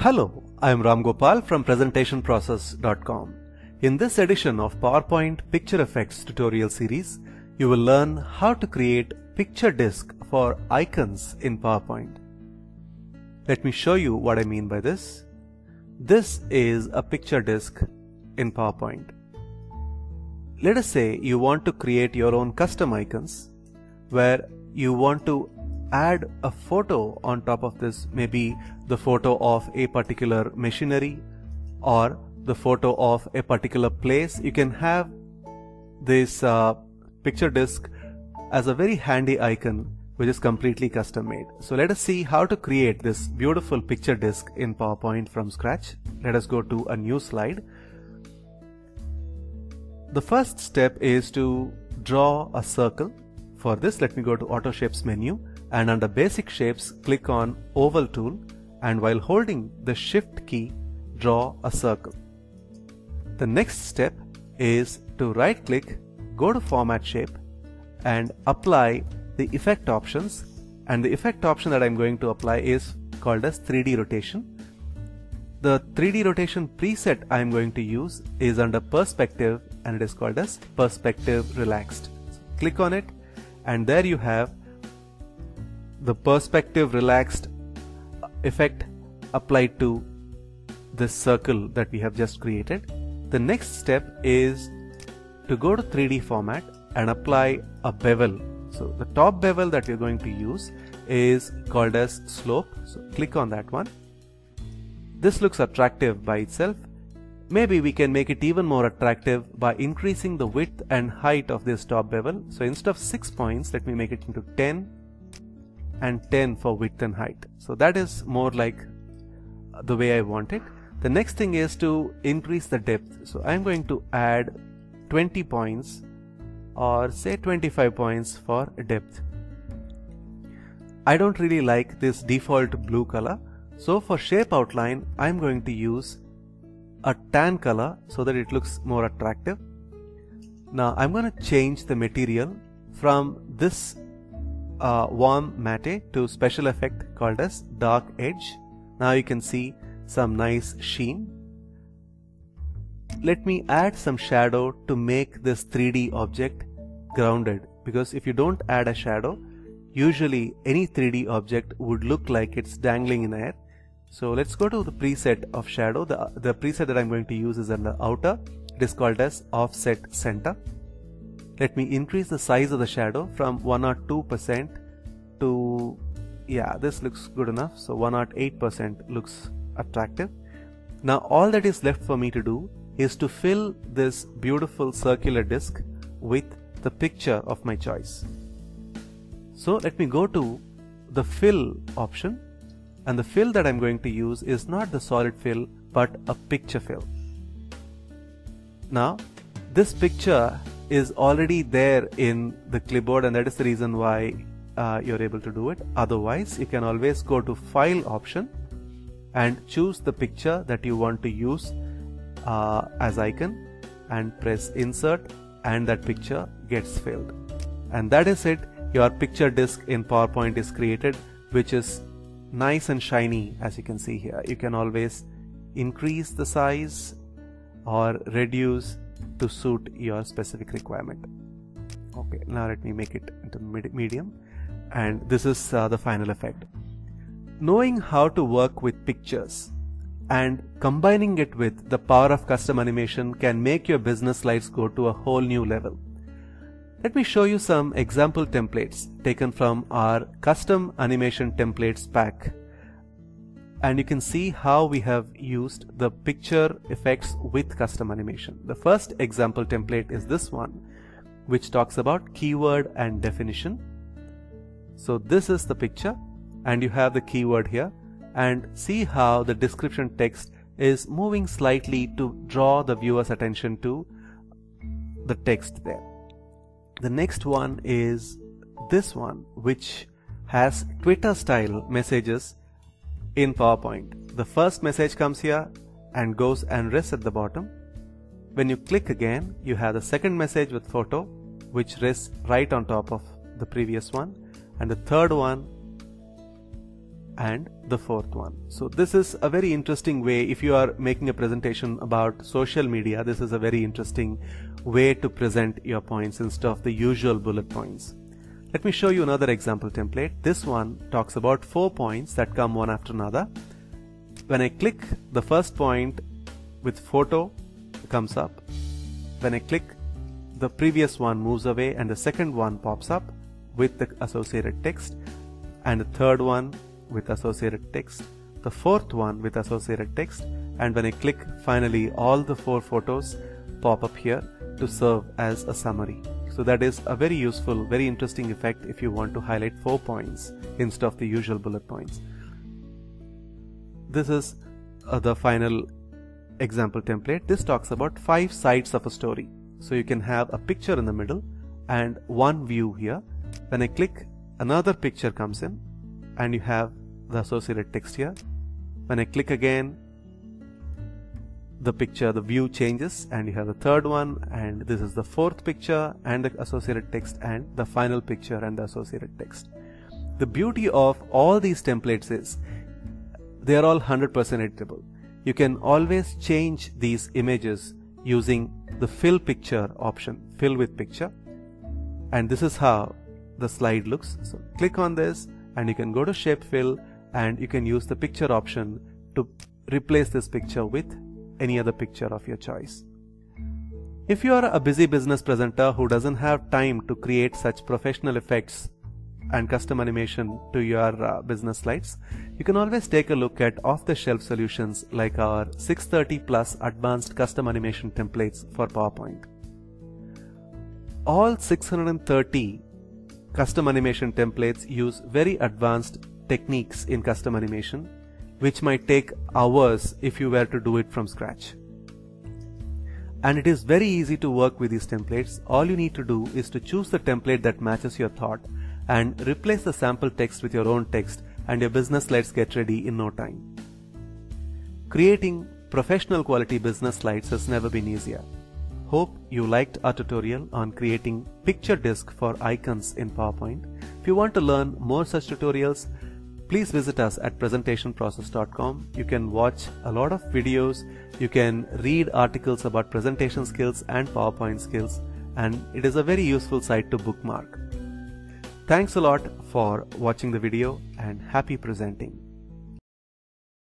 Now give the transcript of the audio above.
Hello, I am Ram Gopal from presentationprocess.com. In this edition of PowerPoint Picture Effects tutorial series, you will learn how to create picture disk for icons in PowerPoint. Let me show you what I mean by this. This is a picture disk in PowerPoint. Let us say you want to create your own custom icons where you want to add a photo on top of this, maybe the photo of a particular machinery or the photo of a particular place. You can have this uh, picture disk as a very handy icon which is completely custom made. So let us see how to create this beautiful picture disk in PowerPoint from scratch. Let us go to a new slide. The first step is to draw a circle. For this, let me go to Auto Shapes menu and under Basic Shapes, click on Oval tool and while holding the Shift key, draw a circle. The next step is to right click, go to Format Shape and apply the effect options and the effect option that I'm going to apply is called as 3D rotation. The 3D rotation preset I'm going to use is under perspective and it is called as perspective relaxed. So click on it and there you have the perspective relaxed effect applied to this circle that we have just created. The next step is to go to 3D format and apply a bevel. So the top bevel that we're going to use is called as slope. So click on that one. This looks attractive by itself. Maybe we can make it even more attractive by increasing the width and height of this top bevel. So instead of 6 points, let me make it into 10 and 10 for width and height. So that is more like the way I want it. The next thing is to increase the depth. So I'm going to add 20 points or say 25 points for depth. I don't really like this default blue color. So for shape outline, I'm going to use a tan color so that it looks more attractive. Now I'm going to change the material from this uh, warm matte to special effect called as dark edge. Now you can see some nice sheen. Let me add some shadow to make this 3D object grounded because if you don't add a shadow, usually any 3D object would look like it's dangling in air. So let's go to the preset of shadow. The, the preset that I'm going to use is under outer. It is called as offset center. Let me increase the size of the shadow from 102% to, yeah, this looks good enough. So 108% looks attractive. Now all that is left for me to do is to fill this beautiful circular disc with the picture of my choice. So let me go to the fill option and the fill that I'm going to use is not the solid fill but a picture fill. Now this picture is already there in the clipboard and that is the reason why uh, you're able to do it. Otherwise, you can always go to file option and choose the picture that you want to use uh, as icon and press insert and that picture gets filled. And that is it. Your picture disk in PowerPoint is created which is nice and shiny as you can see here. You can always increase the size or reduce to suit your specific requirement. Okay, now let me make it into medium and this is uh, the final effect. Knowing how to work with pictures and combining it with the power of custom animation can make your business lives go to a whole new level. Let me show you some example templates taken from our custom animation templates pack and you can see how we have used the picture effects with custom animation. The first example template is this one which talks about keyword and definition. So this is the picture and you have the keyword here and see how the description text is moving slightly to draw the viewer's attention to the text there. The next one is this one which has Twitter style messages in PowerPoint. The first message comes here and goes and rests at the bottom. When you click again, you have the second message with photo, which rests right on top of the previous one. And the third one and the fourth one. So this is a very interesting way if you are making a presentation about social media this is a very interesting way to present your points instead of the usual bullet points. Let me show you another example template. This one talks about four points that come one after another. When I click the first point with photo comes up. When I click the previous one moves away and the second one pops up with the associated text and the third one with associated text, the fourth one with associated text and when I click finally all the four photos pop up here to serve as a summary. So that is a very useful, very interesting effect if you want to highlight four points instead of the usual bullet points. This is uh, the final example template. This talks about five sides of a story. So you can have a picture in the middle and one view here. When I click another picture comes in and you have the associated text here. When I click again the picture the view changes and you have the third one and this is the fourth picture and the associated text and the final picture and the associated text. The beauty of all these templates is they are all 100% editable. You can always change these images using the fill picture option, fill with picture. And this is how the slide looks. So click on this and you can go to shape fill and you can use the picture option to replace this picture with any other picture of your choice. If you are a busy business presenter who doesn't have time to create such professional effects and custom animation to your uh, business slides, you can always take a look at off-the-shelf solutions like our 630 plus advanced custom animation templates for PowerPoint. All 630 custom animation templates use very advanced techniques in custom animation which might take hours if you were to do it from scratch. And it is very easy to work with these templates. All you need to do is to choose the template that matches your thought and replace the sample text with your own text and your business slides get ready in no time. Creating professional quality business slides has never been easier. Hope you liked our tutorial on creating picture disk for icons in PowerPoint. If you want to learn more such tutorials, please visit us at presentationprocess.com. You can watch a lot of videos, you can read articles about presentation skills and PowerPoint skills, and it is a very useful site to bookmark. Thanks a lot for watching the video and happy presenting.